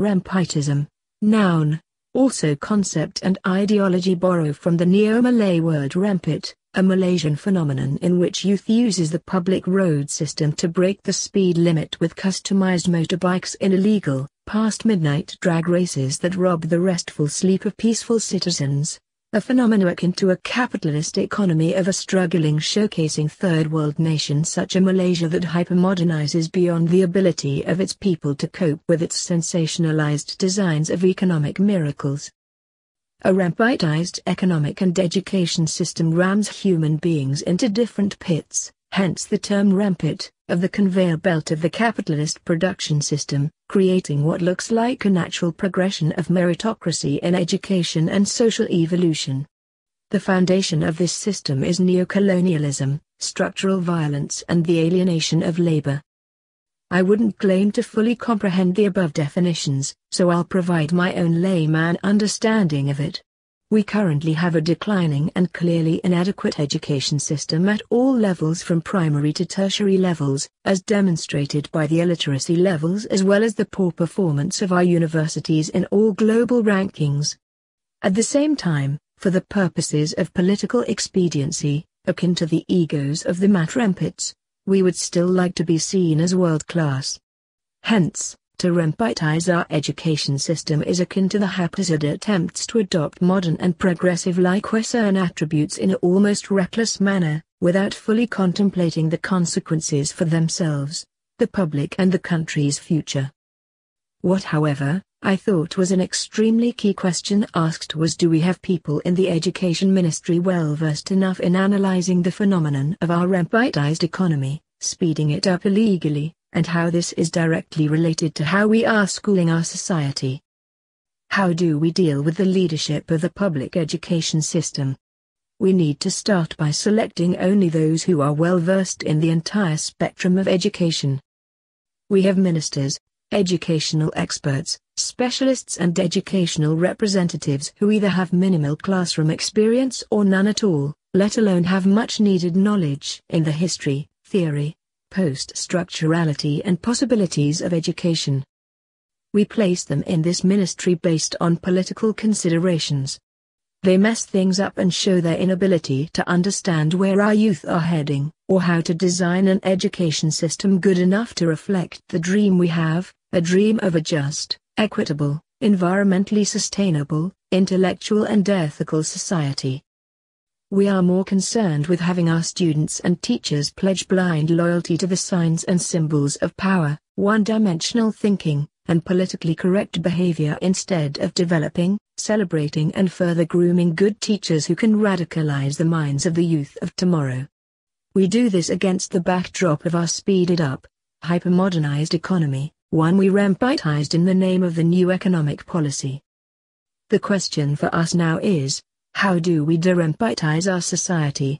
Rempitism. Noun. Also concept and ideology borrow from the Neo-Malay word rempit, a Malaysian phenomenon in which youth uses the public road system to break the speed limit with customized motorbikes in illegal, past midnight drag races that rob the restful sleep of peaceful citizens a phenomenon akin to a capitalist economy of a struggling showcasing third world nation such a Malaysia that hypermodernizes beyond the ability of its people to cope with its sensationalized designs of economic miracles. A rempitized economic and education system rams human beings into different pits, hence the term rempit, of the conveyor belt of the capitalist production system, creating what looks like a natural progression of meritocracy in education and social evolution. The foundation of this system is neocolonialism, structural violence and the alienation of labor. I wouldn't claim to fully comprehend the above definitions, so I'll provide my own layman understanding of it. We currently have a declining and clearly inadequate education system at all levels from primary to tertiary levels, as demonstrated by the illiteracy levels as well as the poor performance of our universities in all global rankings. At the same time, for the purposes of political expediency, akin to the egos of the Mat Rempits, we would still like to be seen as world class. Hence, to rempitize our education system is akin to the haphazard attempts to adopt modern and progressive-like Western attributes in an almost reckless manner, without fully contemplating the consequences for themselves, the public and the country's future. What however, I thought was an extremely key question asked was do we have people in the education ministry well versed enough in analyzing the phenomenon of our rempitized economy, speeding it up illegally, and how this is directly related to how we are schooling our society. How do we deal with the leadership of the public education system? We need to start by selecting only those who are well versed in the entire spectrum of education. We have ministers, educational experts, specialists and educational representatives who either have minimal classroom experience or none at all, let alone have much needed knowledge in the history, theory, post-structurality and possibilities of education. We place them in this ministry based on political considerations. They mess things up and show their inability to understand where our youth are heading, or how to design an education system good enough to reflect the dream we have, a dream of a just, equitable, environmentally sustainable, intellectual and ethical society. We are more concerned with having our students and teachers pledge blind loyalty to the signs and symbols of power, one-dimensional thinking, and politically correct behavior instead of developing, celebrating and further grooming good teachers who can radicalize the minds of the youth of tomorrow. We do this against the backdrop of our speeded up, hypermodernized economy, one we rempitized in the name of the new economic policy. The question for us now is, how do we derempitize our society,